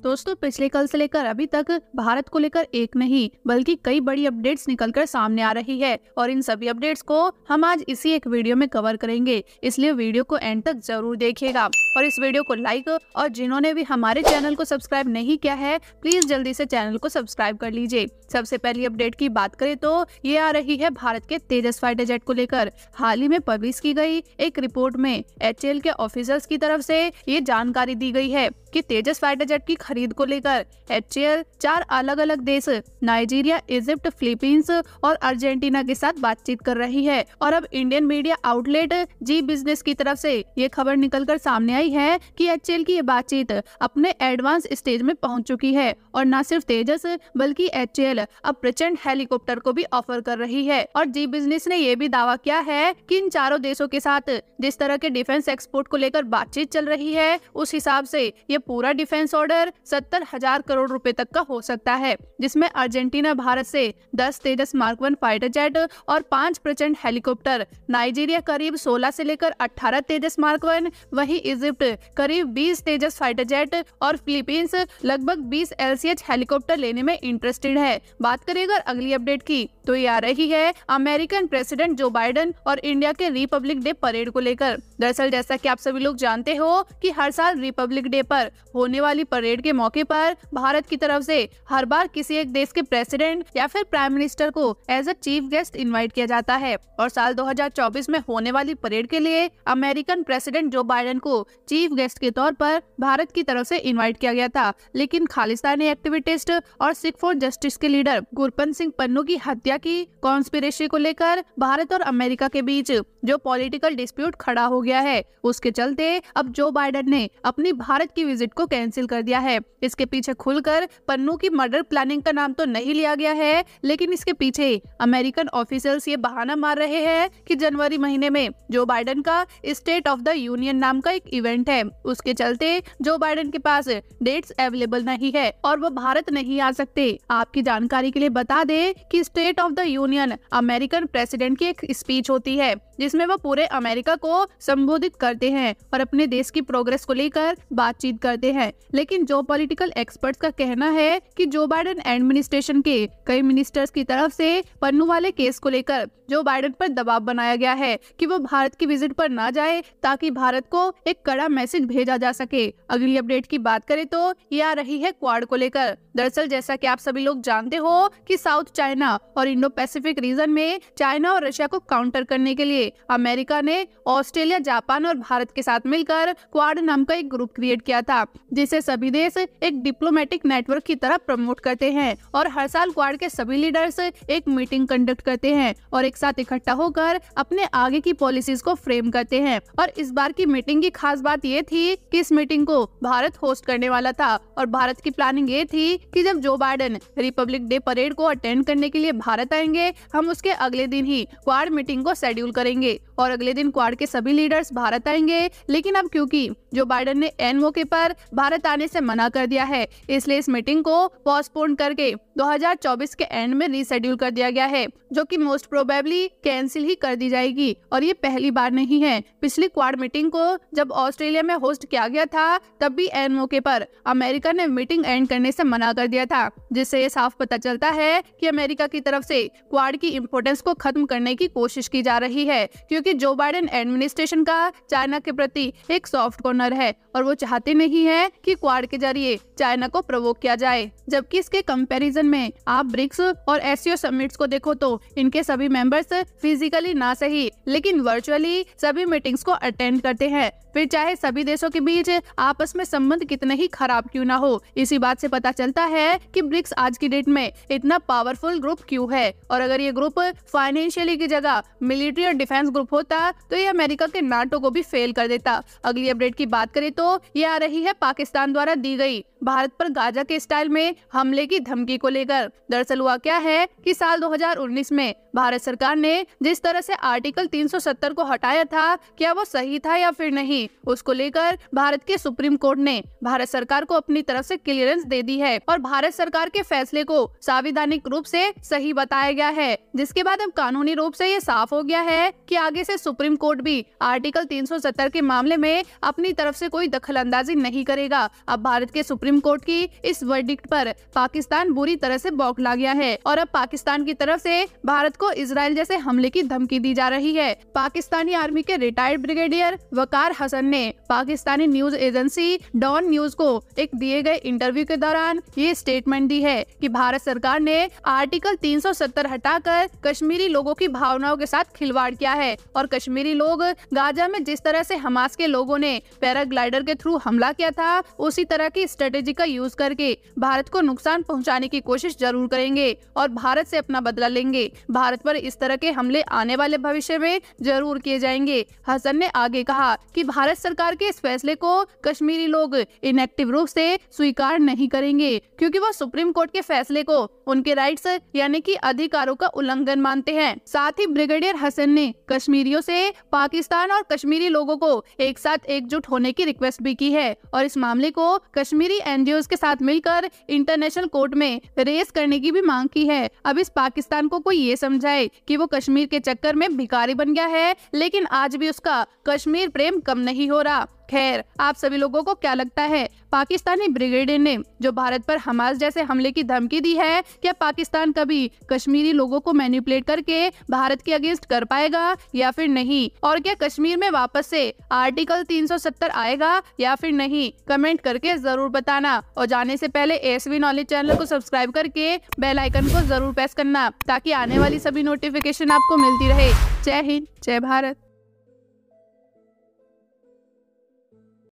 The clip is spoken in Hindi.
दोस्तों, पिछले कल से लेकर अभी तक भारत को लेकर एक नहीं, बल्कि कई बड़ी अपडेट्स निकलकर सामने आ रही है। और इन सभी अपडेट्स को हम आज इसी एक वीडियो में कवर करेंगे। इसलिए वीडियो को एंड तक ज़रूर देखिएगा। और इस वीडियो को लाइक और जिन्होंने भी हमारे चैनल को सब्सक्राइब नहीं किया है, प्लीज़ जल्दी से चैनल को सब्सक्राइब कर लीजिए। सबसे पहली अपडेट की बात करें तो ये आ रही है भारत के तेजस फाइटर जेट को लेकर। हाल ही में पब्लिश की गई एक रिपोर्ट में एचएल के ऑफिसर्स की तरफ़ से ये जानकारी दी गई है कि तेजस फाइटर जेट की खरीद को लेकर एच चार अलग अलग देश, नाइजीरिया, इजिप्ट, फिलीपींस और अर्जेंटीना के साथ बातचीत कर रही है। और अब Indian media outlet Zee business की तरफ़ से ये खबर निकलकर सामने आई है कि एच की ये बातचीत अपने एडवांस स्टेज में पहुँच चुकी है। और न सिर्फ़ तेजस, बल्कि एच अब प्रचंड हेलीकॉप्टर को भी ऑफ़र कर रही है। और जी बिज़नेस ने ये भी दावा किया है कि इन चारों देशों के साथ जिस तरह के डिफेंस एक्सपोर्ट को लेकर बातचीत चल रही है, उस हिसाब से ये पूरा डिफेंस ऑर्डर सत्तर हज़ार करोड़ रुपए तक का हो सकता है, जिसमें अर्जेंटीना, भारत से 10 Tejas mark one fighter jet और पाँच प्रचंड हेलीकॉप्टर, नाइजीरिया करीब 16 से लेकर 18 तेजस मार्क वन, वही इजिप्ट करीब 20 तेजस फाइटर जेट और फिलीपींस लगभग 20 एलसीएच हेलीकॉप्टर लेने में इंटरेस्टेड है। बात करें अगर अगली अपडेट की तो ये आ रही है अमेरिकन प्रेसिडेंट जो बाइडन और इंडिया के रिपब्लिक डे परेड को लेकर। दरअसल जैसा कि आप सभी लोग जानते हो कि हर साल रिपब्लिक डे पर होने वाली परेड के मौके पर भारत की तरफ़ से हर बार किसी एक देश के प्रेसिडेंट या फिर प्राइम मिनिस्टर को as a chief guest invite किया जाता है। और साल 2024 में होने वाली परेड के लिए अमेरिकन प्रेसिडेंट जो बाइडेन को चीफ गेस्ट के तौर पर भारत की तरफ़ से इन्वाइट किया गया था। लेकिन खालिस्तानी एक्टिविटिस्ट और सिख फॉर जस्टिस के लीडर गुरपन सिंह पन्नू की हत्या की कॉन्स्पिरेसी को लेकर भारत और अमेरिका के बीच जो पॉलिटिकल डिस्प्यूट खड़ा हो गया है। उसके चलते अब जो बाइडन ने अपनी भारत की विज़िट को कैंसिल कर दिया है। इसके पीछे खुलकर पन्नू की मर्डर प्लानिंग का नाम तो नहीं लिया गया है, लेकिन इसके पीछे अमेरिकन ऑफिसर्स ये बहाना मार रहे हैं कि जनवरी महीने में जो बाइडन का स्टेट ऑफ़ द यूनियन नाम का एक इवेंट है। उसके चलते जो बाइडन के पास डेट्स अवेलेबल नहीं है और वो भारत नहीं आ सकते। आपकी जानकारी के लिए बता दे कि state of the union American president की एक स्पीच होती है। जिसमें वो पूरे अमेरिका को संबोधित करते हैं और अपने देश की प्रोग्रेस को लेकर बातचीत करते हैं। लेकिन जो पॉलिटिकल एक्सपर्ट्स का कहना है कि जो बाइडेन एडमिनिस्ट्रेशन के कई मिनिस्टर्स की तरफ़ से पन्नू वाले केस को लेकर जो बाइडेन पर दबाव बनाया गया है कि वो भारत की विज़िट पर ना जाए ताकि भारत को एक कड़ा मैसेज भेजा जा सके। अगली अपडेट की बात करें तो ये आ रही है क्वाड को लेकर। दरअसल जैसा कि आप सभी लोग जानते हो कि साउथ चाइना और इंडो पैसिफिक रीजन में चाइना और रशिया को काउंटर करने के लिए अमेरिका ने, ऑस्ट्रेलिया, जापान और भारत के साथ मिलकर क्वाड नाम का एक ग्रुप क्रिएट किया था, जिसे सभी देश एक डिप्लोमेटिक नेटवर्क की तरह प्रमोट करते हैं और हर साल क्वाड के सभी लीडर्स एक मीटिंग कंडक्ट करते हैं और एक साथ इकट्ठा होकर अपने आगे की पॉलिसीज़ को फ्रेम करते हैं। और इस बार की मीटिंग की खास बात ये थी कि इस मीटिंग को भारत होस्ट करने वाला था और भारत की प्लानिंग ये थी कि जब Joe Biden republic day parade को अटेंड करने के लिए भारत आएँगे, हम उसके अगले दिन ही क्वाड मीटिंग को शेड्यूल करेंगे। करेंगे और अगले दिन क्वाड के सभी लीडर्स भारत आएँगे। लेकिन अब क्योंकि जो बाइडन ने एन मौके पर भारत आने से मना कर दिया है, इसलिए इस मीटिंग को पोस्टपोन करके 2024 के एंड में रीशेड्यूल कर दिया गया है, जो कि मोस्ट प्रोबेबली कैंसिल ही कर दी जाएगी। और ये पहली बार नहीं है। पिछली क्वाड मीटिंग को जब ऑस्ट्रेलिया में होस्ट किया गया था, तब भी एन मौके पर अमेरिका ने मीटिंग एंड करने से मना कर दिया था, जिससे ये साफ़ पता चलता है कि अमेरिका की तरफ़ से क्वाड की इम्पोर्टेंस को खत्म करने की कोशिश की जा रही है, क्योंकि जो बाइडेन एडमिनिस्ट्रेशन का चाइना के प्रति एक सॉफ्ट कॉर्नर है और वो चाहते नहीं है कि क्वाड के ज़रिए चाइना को प्रवोक किया जाए। जबकि इसके कंपैरिजन में आप ब्रिक्स और एसियो समिट्स को देखो तो इनके सभी मेंबर्स फिजिकली ना सही लेकिन वर्चुअली सभी मीटिंग्स को अटेंड करते हैं। फिर चाहे सभी देशों के बीच आपस में संबंध कितने ही खराब क्यों ना हो, इसी बात से पता चलता है कि ब्रिक्स आज की डेट में इतना पावरफुल ग्रुप क्यों है। और अगर ये ग्रुप फाइनेंशियली की जगह मिलिट्री और डिफेंस ग्रुप होता तो ये अमेरिका के नाटो को भी फेल कर देता। अगली अपडेट की बात करें तो ये आ रही है पाकिस्तान द्वारा दी गई भारत पर गाजा के स्टाइल में हमले की धमकी को लेकर। दरअसल हुआ क्या है कि साल 2019 में भारत सरकार ने जिस तरह से आर्टिकल 370 को हटाया था, क्या वो सही था या फिर नहीं, उसको लेकर भारत के सुप्रीम कोर्ट ने भारत सरकार को अपनी तरफ़ से क्लियरेंस दे दी है और भारत सरकार के फैसले को संविधानिक रूप से सही बताया गया है। जिसके बाद अब कानूनी रूप से ये साफ़ हो गया है कि आगे से सुप्रीम कोर्ट भी आर्टिकल 370 के मामले में अपनी तरफ़ से कोई दखल अंदाजी नहीं करेगा। अब भारत के सुप्रीम कोर्ट की इस वर्डिक्ट पर पाकिस्तान बुरी तरह से बौखला गया है और अब पाकिस्तान की तरफ़ से भारत को इसराइल जैसे हमले की धमकी दी जा रही है। पाकिस्तानी आर्मी के रिटायर्ड ब्रिगेडियर वकार हसन ने Pakistani news agency Dawn news को एक दिए गए इंटरव्यू के दौरान ये स्टेटमेंट दी है कि भारत सरकार ने आर्टिकल 370 हटाकर कश्मीरी लोगों की भावनाओं के साथ खिलवाड़ किया है और कश्मीरी लोग गाजा में जिस तरह से हमास के लोगों ने पैराग्लाइडर के थ्रू हमला किया था, उसी तरह की स्ट्रेटेजी का यूज़ करके भारत को नुकसान पहुँचाने की कोशिश ज़रूर करेंगे और भारत से अपना बदला लेंगे। भारत पर इस तरह के हमले आने वाले भविष्य में ज़रूर किए जाएँगे। हसन ने आगे कहा कि भारत सरकार के इस फैसले को कश्मीरी लोग इनएक्टिव रूप से स्वीकार नहीं करेंगे, क्योंकि वो सुप्रीम कोर्ट के फैसले को उनके राइट्स यानी कि अधिकारों का उल्लंघन मानते हैं। साथ ही ब्रिगेडियर हसन ने कश्मीरियों से पाकिस्तान और कश्मीरी लोगों को एक साथ एकजुट होने की रिक्वेस्ट भी की है और इस मामले को कश्मीरी एनजीओ के साथ मिलकर इंटरनेशनल कोर्ट में रेस करने की भी मांग की है। अब इस पाकिस्तान को कोई ये समझाए कि वो कश्मीर के चक्कर में भिकारी बन गया है, लेकिन आज भी उसका कश्मीर प्रेम कम नहीं हो रहा। खैर, आप सभी लोगों को क्या लगता है, पाकिस्तानी ब्रिगेडियर ने जो भारत पर हमास जैसे हमले की धमकी दी है, क्या पाकिस्तान कभी कश्मीरी लोगों को मैनिपुलेट करके भारत के अगेंस्ट कर पाएगा या फिर नहीं? और क्या कश्मीर में वापस से आर्टिकल 370 आएगा या फिर नहीं? कमेंट करके ज़रूर बताना। और जाने से पहले एसवी नॉलेज चैनल को सब्सक्राइब करके बेल आइकन को ज़रूर प्रेस करना, ताकि आने वाली सभी नोटिफिकेशन आपको मिलती रहे। जय हिंद, जय भारत।